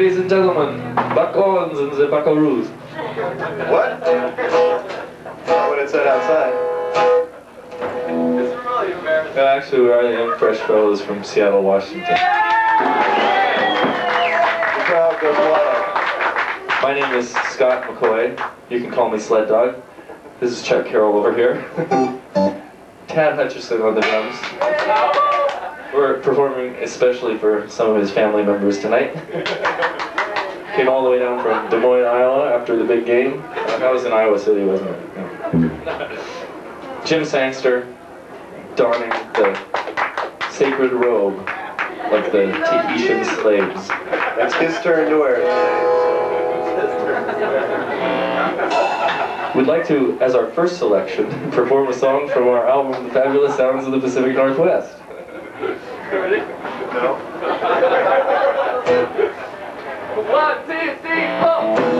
Ladies and gentlemen, buck-ons and the buckaroos. What? Not what it said outside. No, actually, we are the young fresh fellows from Seattle, Washington. The crowd goes wild. My name is Scott McCaughey. You can call me Sled Dog. This is Chuck Carroll over here. Tad Hutchison on the drums. We're performing especially for some of his family members tonight. Came all the way down from Des Moines, Iowa after the big game. Uh, that was in Iowa City, wasn't it? Yeah. Jim Sangster donning the sacred robe like the Tahitian slaves. It's his turn to wear it. We'd like to, as our first selection, perform a song from our album, The Fabulous Sounds of the Pacific Northwest. No? One, two, three, four.